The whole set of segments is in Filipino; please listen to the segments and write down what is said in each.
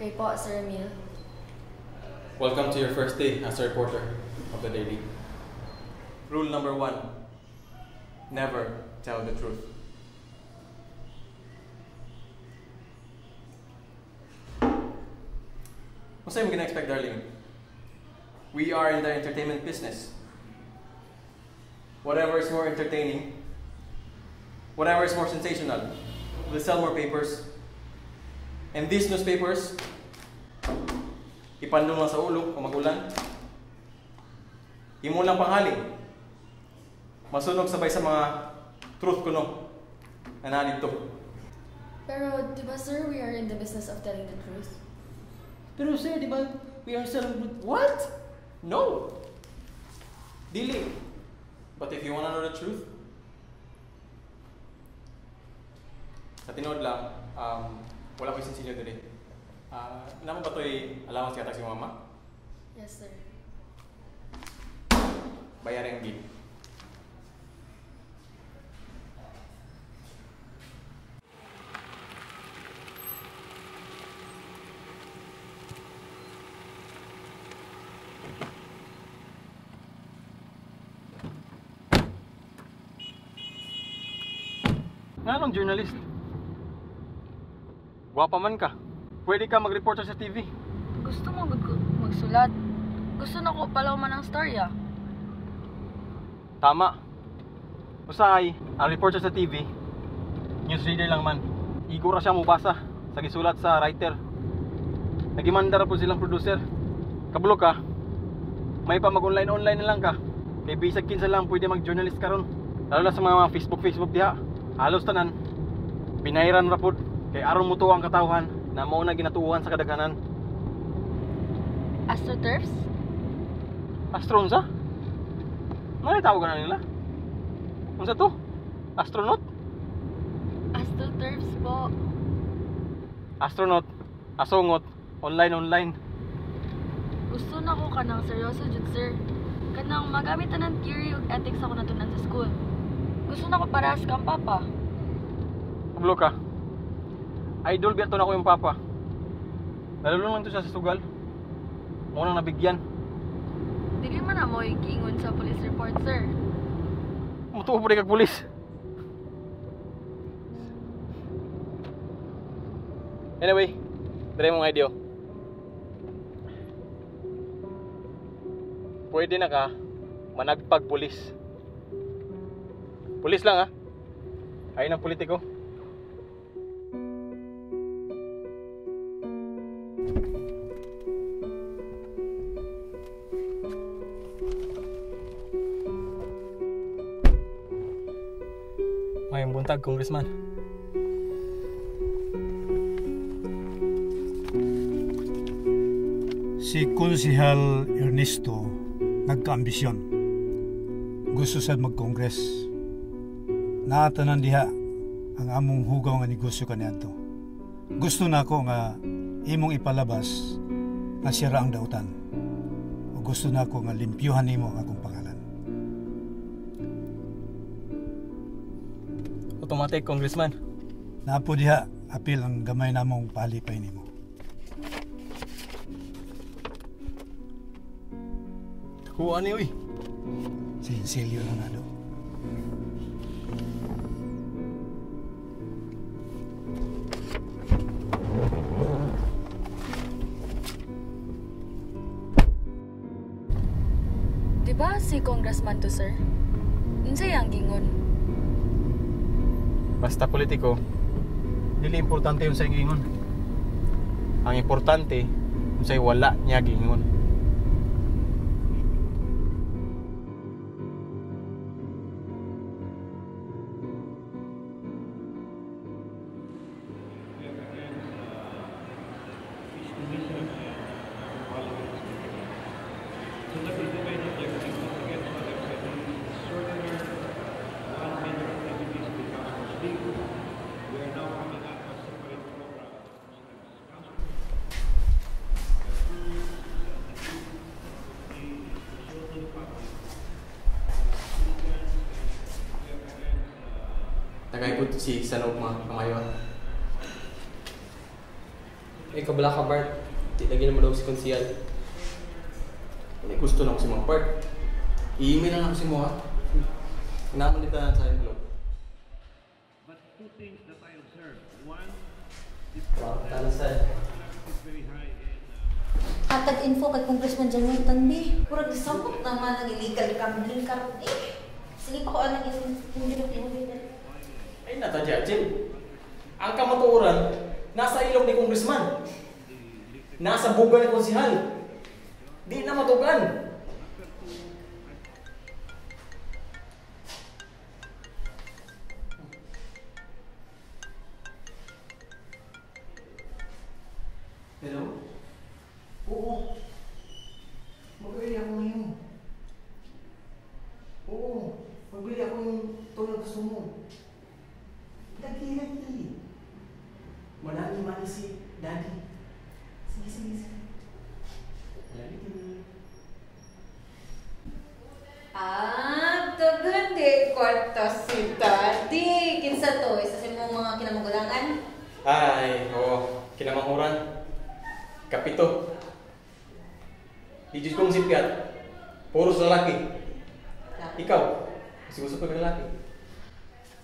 Okay po, Sir Emil. Welcome to your first day as a reporter of the Daily. Rule number one never tell the truth. What's I'm gonna expect, darling? We are in the entertainment business. Whatever is more entertaining, whatever is more sensational, will sell more papers. And these newspapers ipandong lang sa ulo kung magulan. Imo lang panghaling. Masunog sabay sa mga truth kuno na nanito. Pero, di ba, sir, we are in the business of telling the truth? Pero sir, di ba, we are selling... What? No! Dili. But if you wanna know the truth, sa tinood lang, um, wala ko isinsinyo today. Ah, naman ba ito'y allowance kaya si mama? Yes, sir. Bayarin ang bill. Nga nung journalist? Gwapa man ka. Pwede ka mag-reporter sa TV. Gusto mo ko magsulat. Gusto na ko palaw man ang storya. Tama. Usahay, ang reporter sa TV, newsreader lang man. Igura siya mubasa sa gisulat sa writer. Nagimanda ra po silang producer. Kabalo ka, may pa mag-online-online na lang ka. Kay bisag kinsa lang pwede mag-journalist karon. Lalo na sa mga Facebook Facebook diha. Halos tanan. Pinairan ra pod kay aron mo ang katawhan na mao na ginatuuhan sa kadaghanan. AstroTurfs? Astron sa? Ano tawag na nila? Unsa to? Astronaut? AstroTurfs po. Astronaut, asongot, online online. Gusto na ko kanang seryoso jud, sir. Kanang magamit ng theory ug ethics ako natunan sa school. Gusto na ko parehas kang papa. Kablo ka. Idol biya to na ko yung papa. Nalulung lang to siya sa sugal. Mo nang nabigyan. Dili man na mo igingon sa police report, sir. Mutuo pa rin kag pulis. Anyway, dere mong idea. Pwede na ka managpag pulis. Pulis lang ha. Ayun ang politiko. Buntag, congressman. Si Konsihal Ernesto nagkaambisyon. Gusto sa mag-kongres. Naatanan diha ang among hugaw nga negosyo kaniadto. Gusto na ko nga imong ipalabas nga sira ang dautan. O gusto na ko nga limpyuhan nimo ang akong pangalan. Automatic, congressman. Napo diha apil ang gamay namong palipay nimo. Kuha ni, uy. Si Silio lang na do. Di ba si congressman to, sir? Unsay ang gingon? Basta politiko, dili importante yung sa gingon. Ang importante, yung sa'y wala niya gingon. Ko si Sanog mga kamayon. Ay, kabala ka, Bart. Tilagyan mo daw si Konsyal. Hindi gusto na ko si mga part. I-email na lang si Moha. Inaman nito na sa envelope. Wow, talasan. Hatag info kay Congressman John Wilton B. Kurang isambot naman ang illegal gambling card eh. Sige pa ko anang hindi hindi Ay, natadya, Jim. Ang kamatuoran, nasa ilong ni Congressman. Nasa buga ni konsihal. Di na matugan. Hello? Oo. Magbili ako ngayon. Oo. Magbili ako yung tulad gusto mo. Lagi-lagi. Marami mani si Daddy. Sige, sige, sige. Lagi. Ah, dagan di kwarta si Daddy. Kinsa to? Isa sa imong mga kinamagulangan? Ay, oo. Kinamanghuran. Kapito. Di Diyos kong sipyat. Puro sa lalaki. Ikaw. Kasi gusto ko ng lalaki.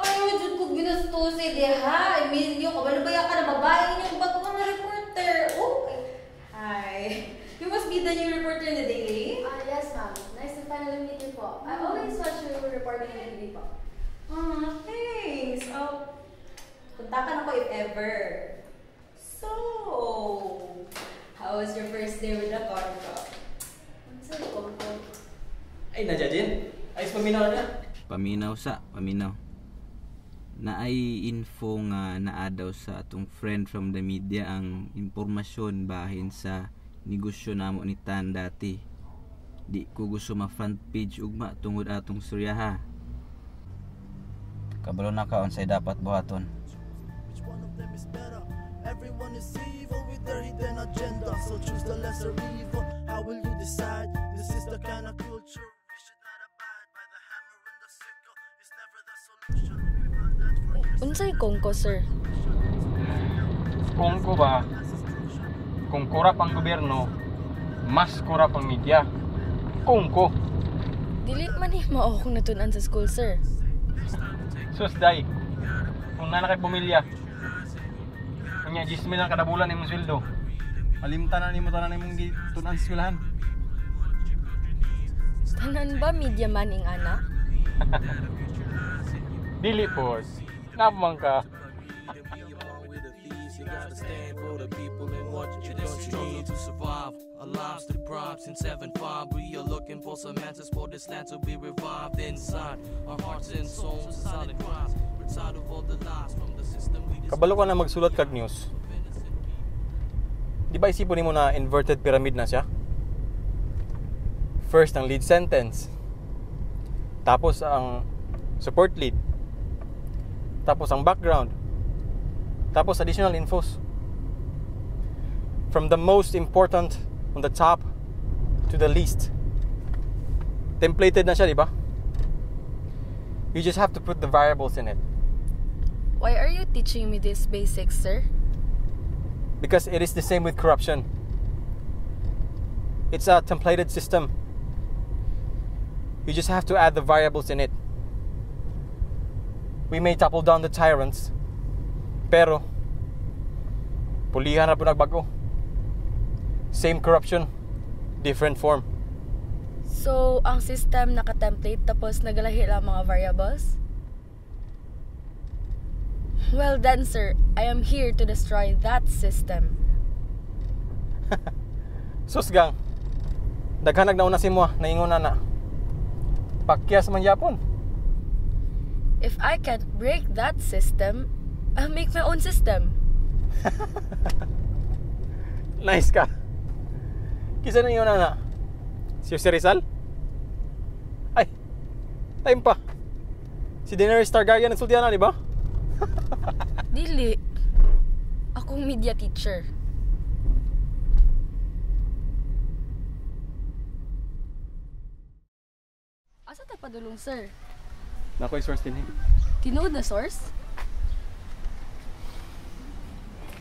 Ay, wajud ko ginastos eh, ha? Emilio, kabalabaya ka na babae niyang bago ka na reporter. Okay. Hi. You must be the new reporter in the Daily? Ah, yes, ma'am. Nice to finally meet you po. I always watch you reporting in TV po. Ah, thanks. Oh, puntakan ako if ever. So, how was your first day with the Conco? Ang sa'yo po po. Ay, nadya Jen. Ayos paminaw na. paminaw sa paminaw na ay info nga naa daw sa atong friend from the media ang impormasyon bahin sa negosyo namo ni Tan dati di ko gusto ma front page ugma tungod atong suryaha kabalo na ka unsay dapat buhaton Which one of them is better? Everyone is evil with their hidden agenda. So choose the lesser evil. How will you decide? This is the kind of culture Unsay kongko, sir? Kung ko ba, kung kurap ang gobyerno, mas kurap ang media. Kung ko. Dili man ni mao kung natunan sa school, sir. Sus, day. Kung na kay pumilya. Kanya, 10 mil lang kada bulan imong sweldo. Malimtan na ni mo tanan imong tunan sa eskwelahan. Tanan ba media man ing ana? Dili po. Napman ka. you gotta stand for the people. We are looking for some answers for this land to be revived inside. Our hearts and souls is silent cries. We're of all the lies from the system Kabalo ka na magsulat kag news. Di ba isipon nimo na inverted pyramid na siya? First ang lead sentence. Tapos ang support lead. Tapos ang background. Tapos additional infos. From the most important on the top to the least. Templated na siya, di ba? You just have to put the variables in it. Why are you teaching me this basics, sir? because it is the same with corruption. It's a templated system. You just have to add the variables in it. We may topple down the tyrants, pero pulihan na po nagbago. Same corruption, different form. So, ang system naka-template tapos nagalahi lang mga variables? Well then, sir, I am here to destroy that system. Susgang, daghanag na una si mo, naingon na na. Pakyas man yapon. If I can't break that system, I'll make my own system. Nice ka. Kisa na yun na Si Jose Rizal? Ay, time pa. Si Daenerys Targaryen nagsulti na, di ba? Dili. Akong media teacher. Asa ta padulong, sir? Nako'y source din eh. Tinuod na source?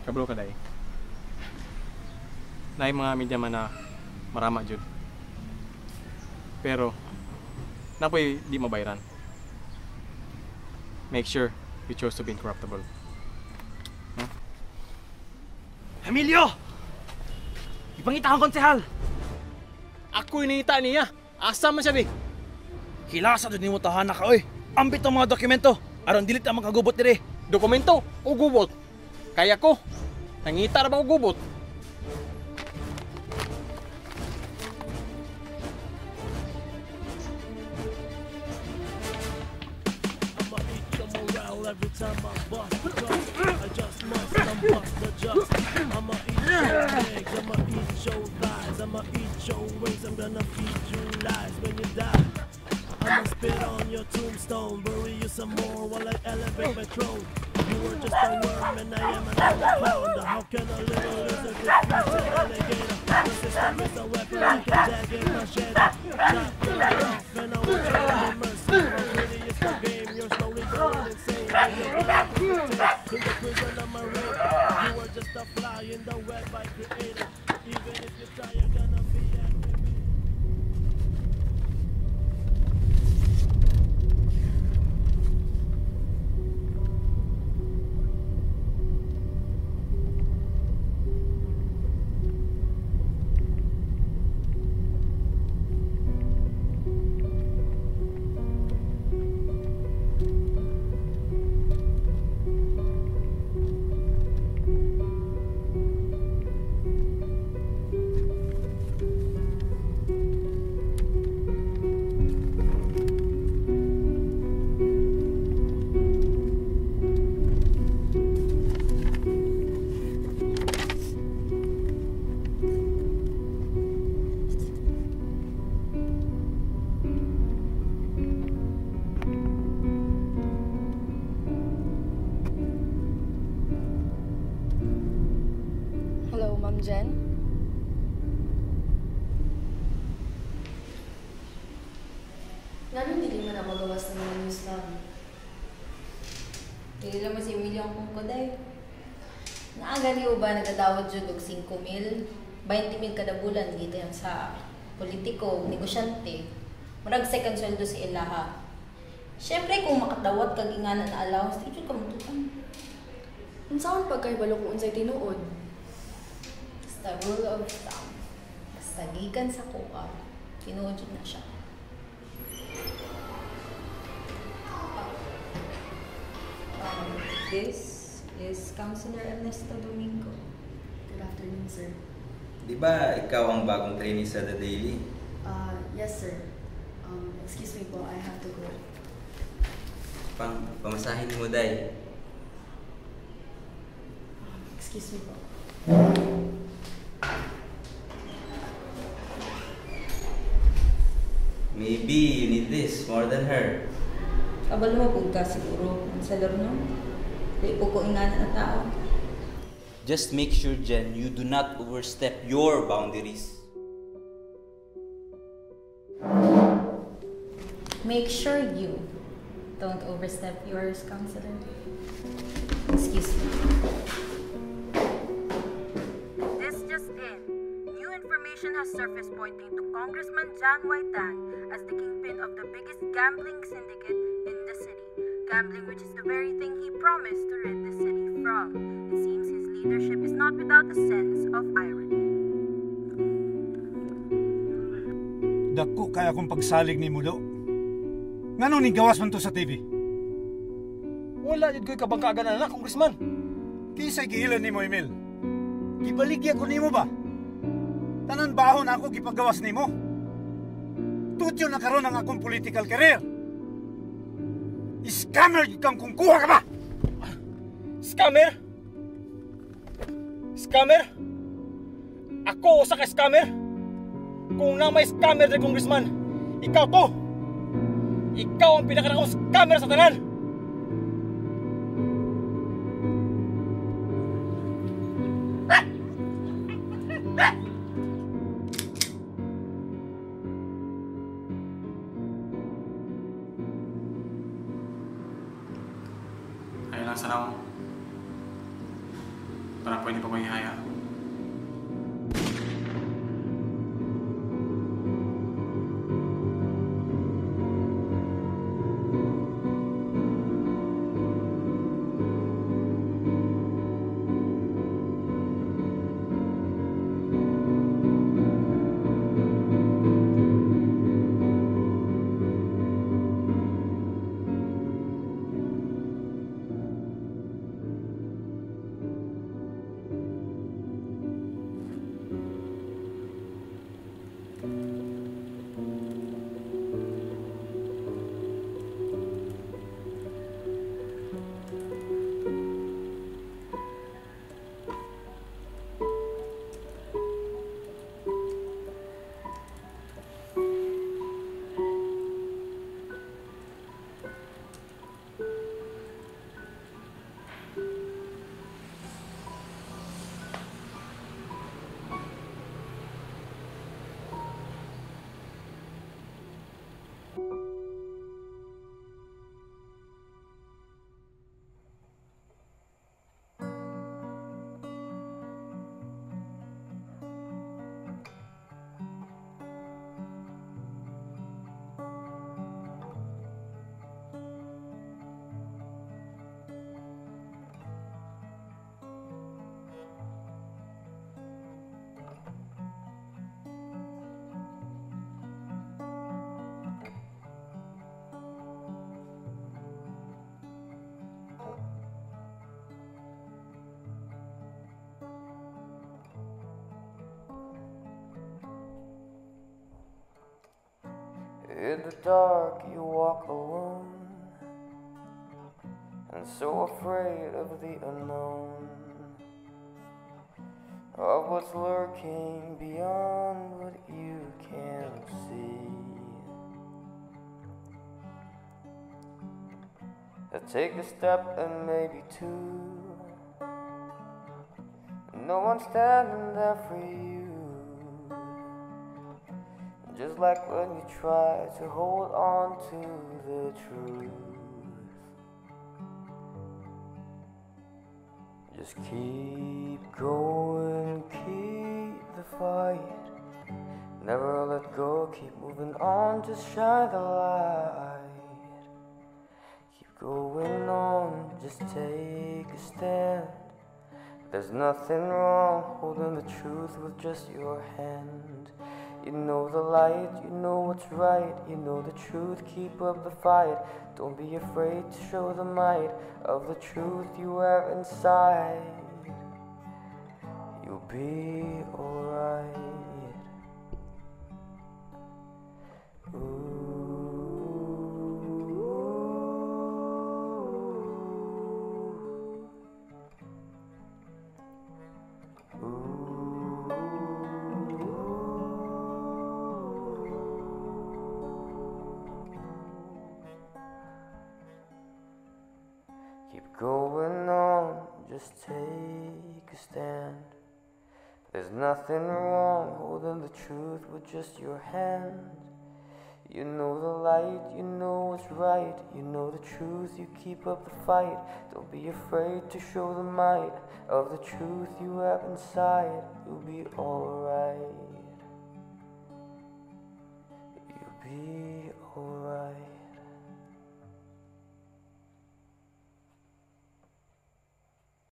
Kablo ka day. Na mga media man na marama jud. Pero napoy di mabayran. Make sure you chose to be incorruptible. Emilio! Ipangita kang konsehal! Ako inita niya. Asa man siya bi? Hilasa doon mo tahanan ka, oy! Ambit ang mga dokumento! Aron dilit ang magkagubot dire! Dokumento o gubot? Kaya ko. Nangita ra ba o gubot? I'ma eat your morale every time I bust the dust. I just must unbust the just. I'ma eat your legs, I'ma eat your thighs, I'ma eat your wings, I'm gonna feed you lies when you die. I'ma spit on your tombstone, bury you some more while I elevate my throne. You were just a worm and I am an anaconda. How can a little lizard defeat an alligator? The system is a weapon like a jagged machete. Chop your head off and I won't show no mercy. I'm pretty, it's the game, you're slowly going insane. You're in the prison of my rape. You are just a fly in the web I created. Ma'am Jen? Ngano dili man na magawas ng mga news lang? Dili lang mo si Emilio ang kung kuday. Naaga niyo ba nagdadawat dyan og 5 mil? 20 mil kada bulan dito yan sa politiko, negosyante. Murag second sweldo si Ilaha. Siyempre kung makadawat kag ingana na allowance, jud ka mutukan. Unsaon pagkaibalo kung unsay tinuod? Basta rule of thumb. Basta gikan sa kuha, tinuod na siya. Um, this is Councilor Ernesto Domingo. Good afternoon, sir. Di ba ikaw ang bagong trainee sa The Daily? Uh, yes, sir. Um, excuse me po, I have to go. Pang pamasahin mo, Day. Excuse me po. Maybe you need this more than her. Kabalo mo po ka siguro ang sa no? Di po ko ingana na tao. Just make sure, Jen, you do not overstep your boundaries. Make sure you don't overstep yours, Counselor. Excuse me. This just in. New information has surfaced pointing to Congressman John Whitang as the kingpin of the biggest gambling syndicate in the city. Gambling which is the very thing he promised to rid the city from. It seems his leadership is not without a sense of irony. Dako kaya akong pagsalig ni Mudo. Ngano ni gawas man to sa TV? Wala jud ko'y kabangkagan na na, congressman. Kisay giilan ni mo, Emil. Gibaligya ko nimo ba? Tanan bahon ako gipagawas nimo. Tutyo na karon ang akong political career. Scammer kang kung kuha ka ba? Scammer? Scammer? Ako usa ka scammer? Kung na may scammer na congressman, ikaw to! Ikaw ang pinakarakong scammer sa tanan! The dark, you walk alone, and so afraid of the unknown, of what's lurking beyond what you can see. I take a step and maybe two. No one's standing there for you. Like when you try to hold on to the truth. Just keep going, keep the fight. Never let go, keep moving on, just shine the light. Keep going on, just take a stand. There's nothing wrong holding the truth with just your hand. You know the light, you know what's right, you know the truth, keep up the fight. Don't be afraid to show the might of the truth you have inside. You'll be alright. Going on, just take a stand. There's nothing wrong holding the truth with just your hand. You know the light, you know what's right, you know the truth, you keep up the fight. Don't be afraid to show the might of the truth you have inside. You'll be alright. You'll be